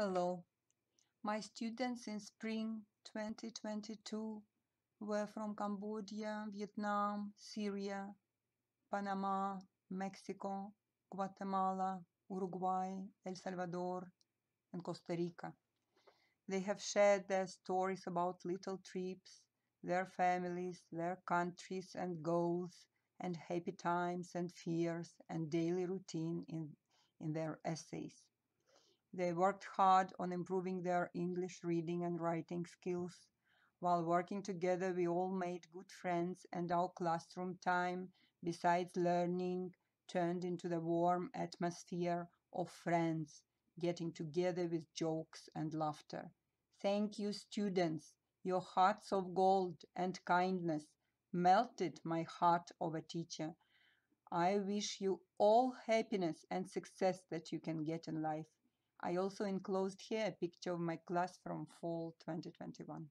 Hello. My students in spring 2022 were from Cambodia, Vietnam, Syria, Panama, Mexico, Guatemala, Uruguay, El Salvador, and Costa Rica. They have shared their stories about little trips, their families, their countries and goals, and happy times and fears and daily routine in, in their essays. They worked hard on improving their English reading and writing skills. While working together, we all made good friends, and our classroom time, besides learning, turned into the warm atmosphere of friends, getting together with jokes and laughter. Thank you, students. Your hearts of gold and kindness melted my heart of a teacher. I wish you all happiness and success that you can get in life. I also enclosed here a picture of my class from fall 2021.